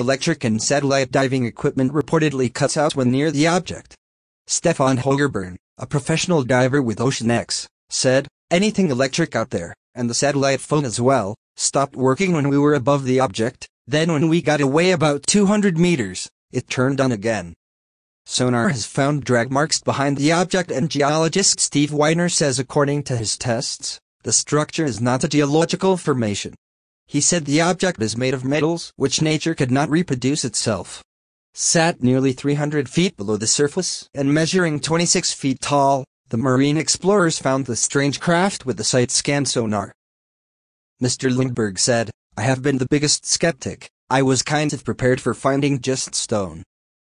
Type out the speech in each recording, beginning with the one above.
Electric and satellite diving equipment reportedly cuts out when near the object. Stefan Hogeborn, a professional diver with OceanX, said, anything electric out there, and the satellite phone as well, stopped working when we were above the object, then when we got away about 200 meters, it turned on again. Sonar has found drag marks behind the object and geologist Steve Weiner says according to his tests, the structure is not a geological formation. He said the object is made of metals which nature could not reproduce itself. Sat nearly 300 feet below the surface and measuring 26 feet tall, the marine explorers found the strange craft with the side scan sonar. Mr. Lindberg said, I have been the biggest skeptic. I was kind of prepared for finding just stone.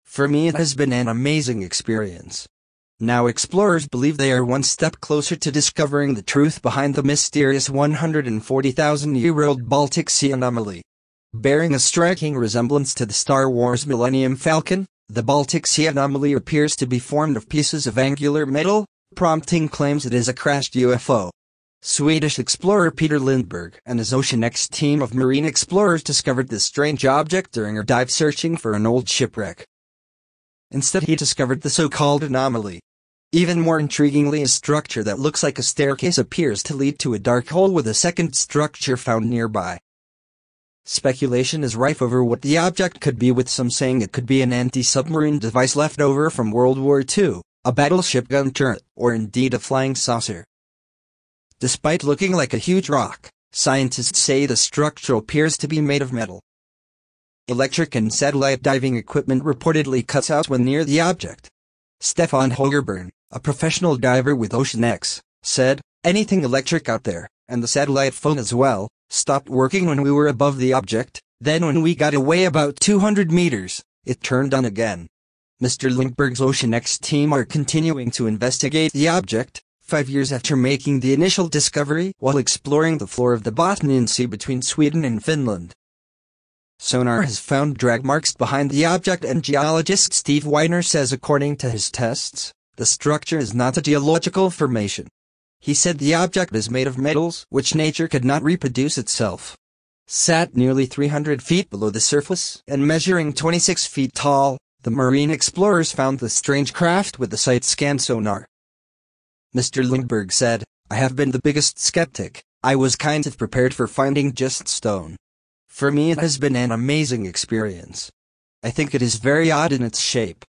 For me it has been an amazing experience. Now explorers believe they are one step closer to discovering the truth behind the mysterious 140,000-year-old Baltic Sea anomaly. Bearing a striking resemblance to the Star Wars Millennium Falcon, the Baltic Sea anomaly appears to be formed of pieces of angular metal, prompting claims it is a crashed UFO. Swedish explorer Peter Lindberg and his OceanX team of marine explorers discovered this strange object during a dive searching for an old shipwreck. Instead he discovered the so-called anomaly. Even more intriguingly a structure that looks like a staircase appears to lead to a dark hole with a second structure found nearby. Speculation is rife over what the object could be with some saying it could be an anti-submarine device left over from World War II, a battleship gun turret, or indeed a flying saucer. Despite looking like a huge rock, scientists say the structure appears to be made of metal. Electric and satellite diving equipment reportedly cuts out when near the object. Stefan Hogeborn, a professional diver with OceanX, said, anything electric out there, and the satellite phone as well, stopped working when we were above the object, then when we got away about 200 meters, it turned on again. Mr. Lindberg's OceanX team are continuing to investigate the object, five years after making the initial discovery while exploring the floor of the Bothnian Sea between Sweden and Finland. Sonar has found drag marks behind the object and geologist Steve Weiner says according to his tests, the structure is not a geological formation. He said the object is made of metals which nature could not reproduce itself. Sat nearly 300 feet below the surface and measuring 26 feet tall, the marine explorers found the strange craft with the side scan sonar. Mr. Lindberg said, I have been the biggest skeptic. I was kind of prepared for finding just stone. For me it has been an amazing experience. I think it is very odd in its shape.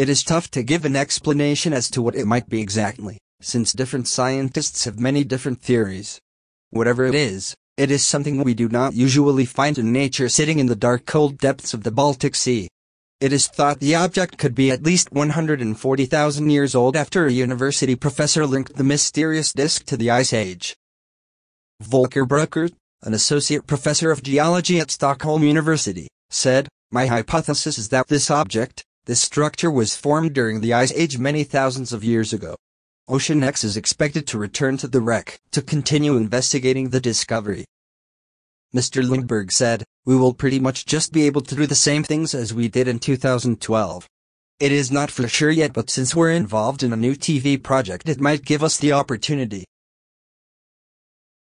It is tough to give an explanation as to what it might be exactly, since different scientists have many different theories. Whatever it is, it is something we do not usually find in nature sitting in the dark cold depths of the Baltic Sea. It is thought the object could be at least 140,000 years old after a university professor linked the mysterious disk to the Ice Age. Volker Brüchert, an associate professor of geology at Stockholm University, said, My hypothesis is that this object, this structure was formed during the Ice Age many thousands of years ago. OceanX is expected to return to the wreck to continue investigating the discovery. Mr. Lindberg said, we will pretty much just be able to do the same things as we did in 2012. It is not for sure yet but since we're involved in a new TV project it might give us the opportunity.